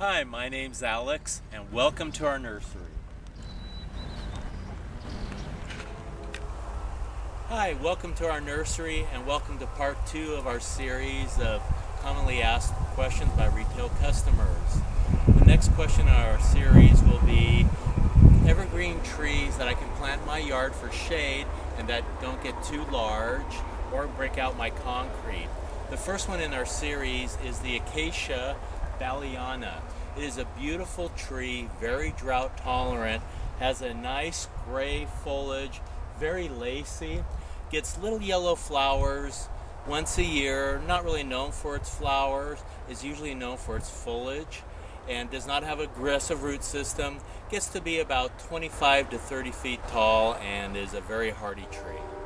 Hi, my name's Alex, and welcome to our nursery. Hi, welcome to our nursery, and welcome to part two of our series of commonly asked questions by retail customers. The next question in our series will be evergreen trees that I can plant in my yard for shade and that don't get too large or break out my concrete. The first one in our series is the Acacia baileyana. It is a beautiful tree, very drought tolerant, has a nice gray foliage, very lacy, gets little yellow flowers once a year, not really known for its flowers, is usually known for its foliage and does not have aggressive root system, gets to be about 25 to 30 feet tall and is a very hardy tree.